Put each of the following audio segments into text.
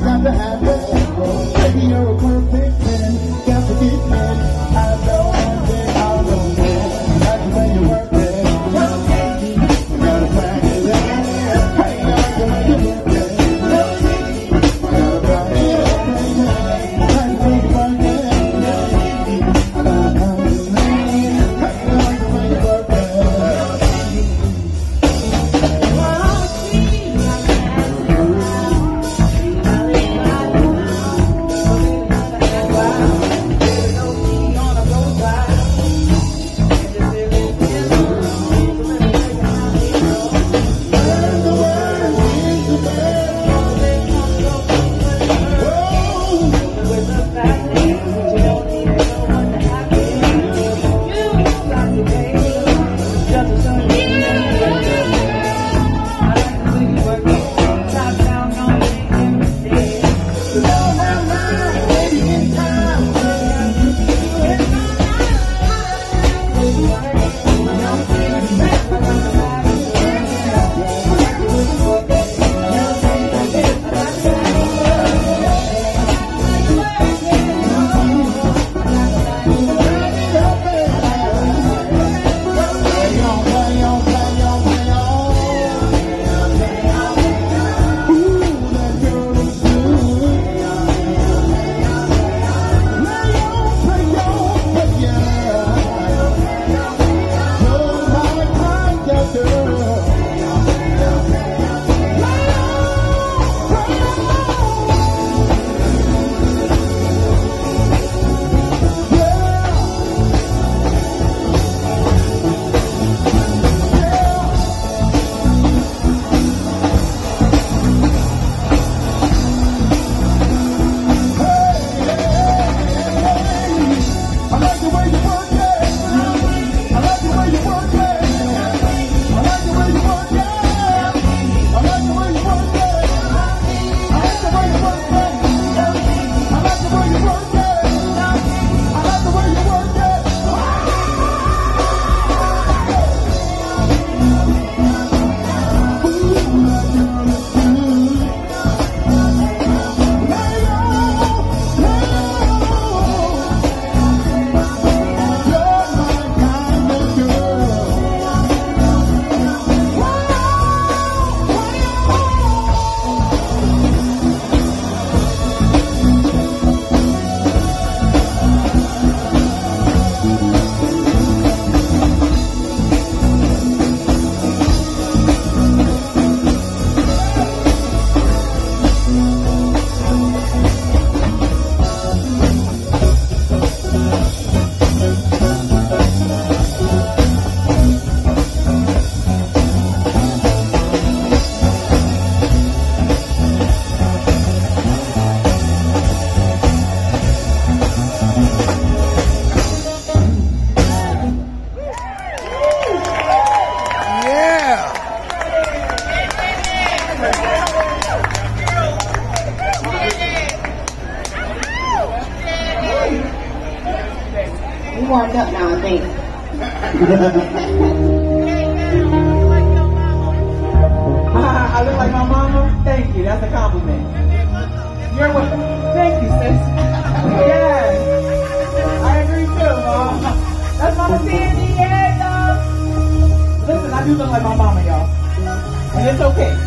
Not to have. That's a compliment. You're welcome. Thank you, sis. Yes. I agree too, mom. That's Mama Sandy. Yeah, y'all. Listen, I do look like my mama, y'all. And it's okay.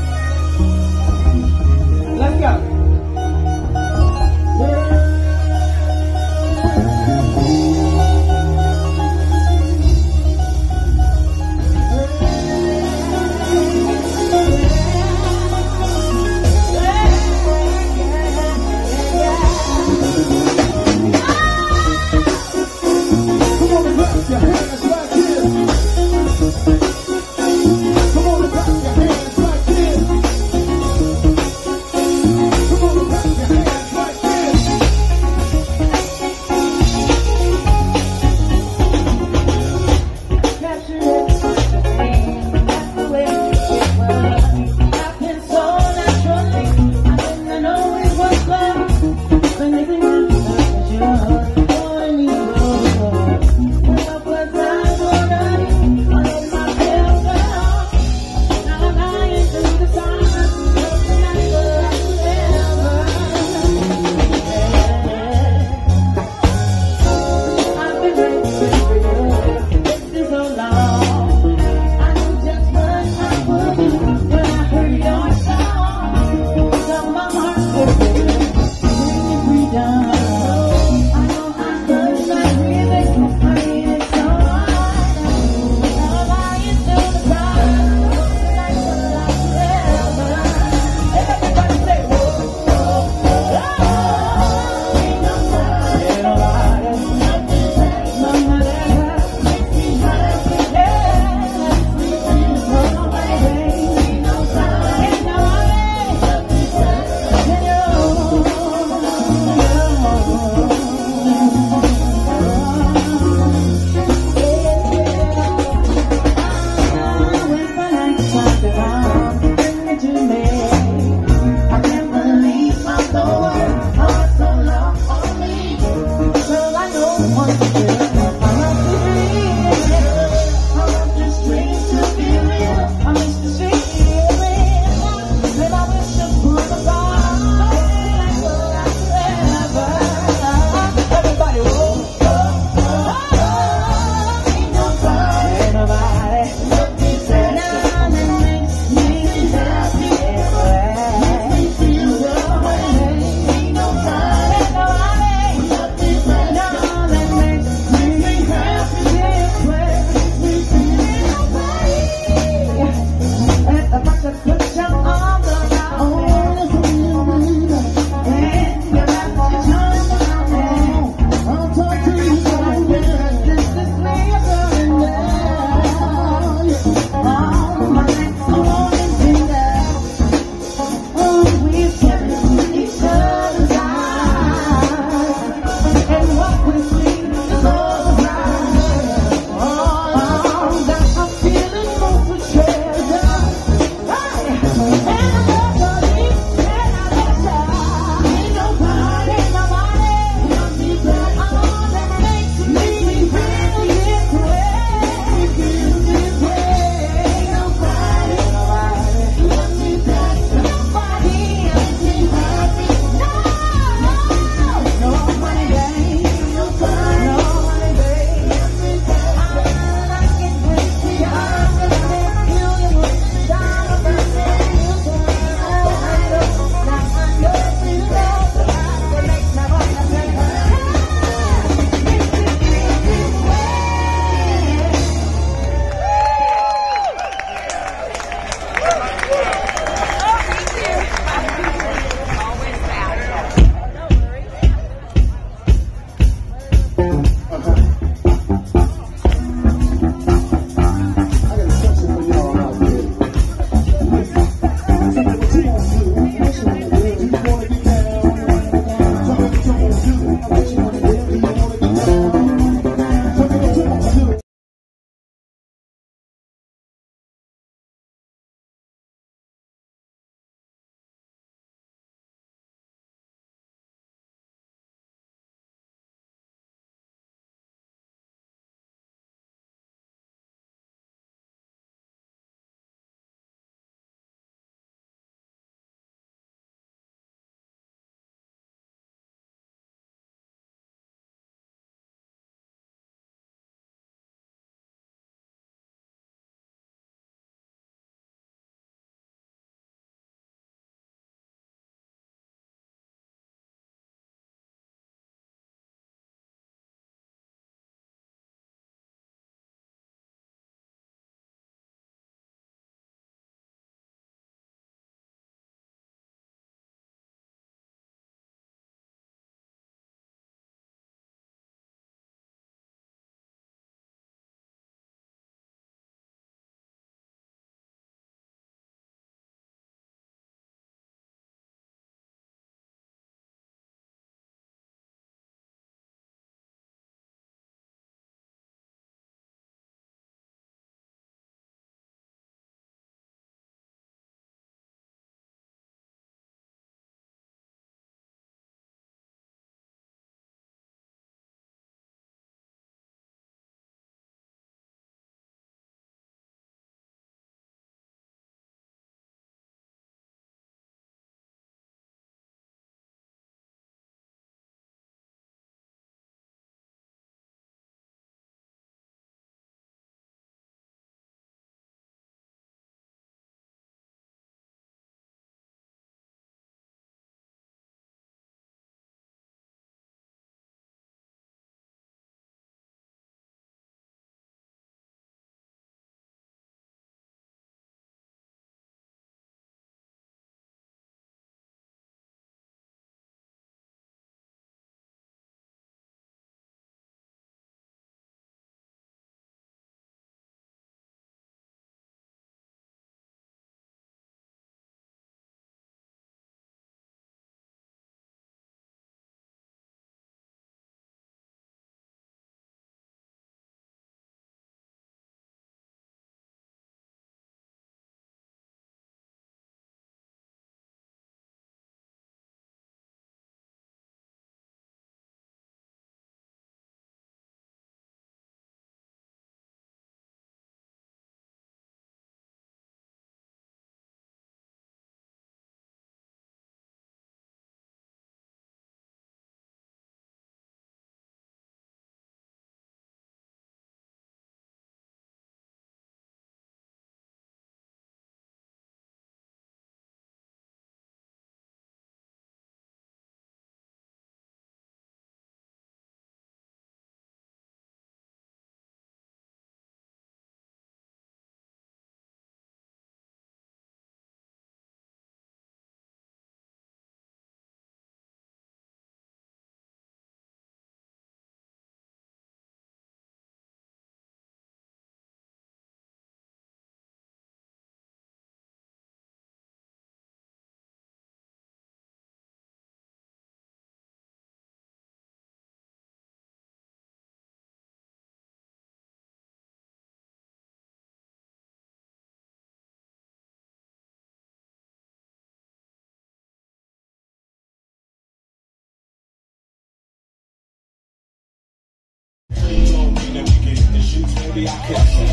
That we could hit the shoots, maybe I could see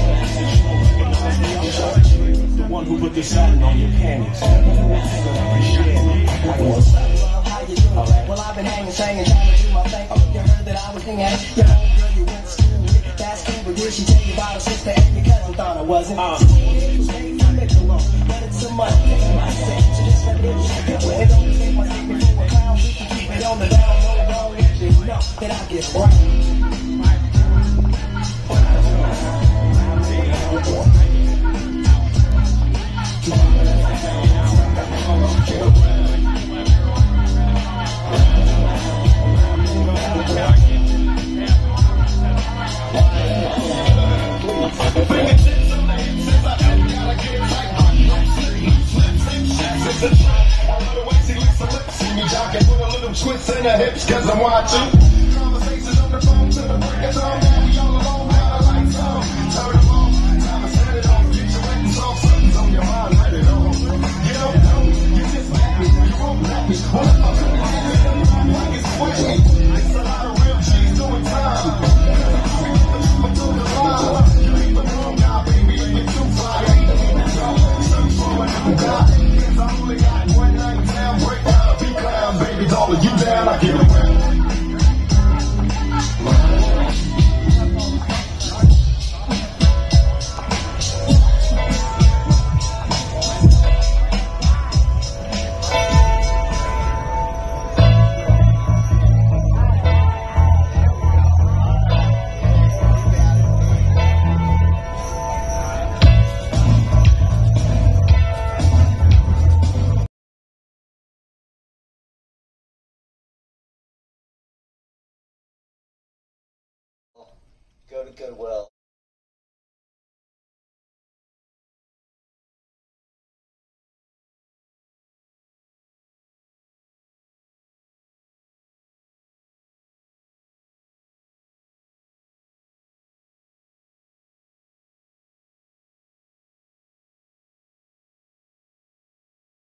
The one who put the satin on your panties. Well, I've been hanging, singing, trying to do my thing. Oh, you heard that I was thinking, your homegirl you went to school with. That's Kimber, did she tell you about her sister and your cousin thought I wasn't? Uh. But it's a must, take my set. So just let it When it don't take my secret for a clown, we can keep it on the down low, wrong, you know that I get right. Twists in the hips, cause I'm watching. Goodwill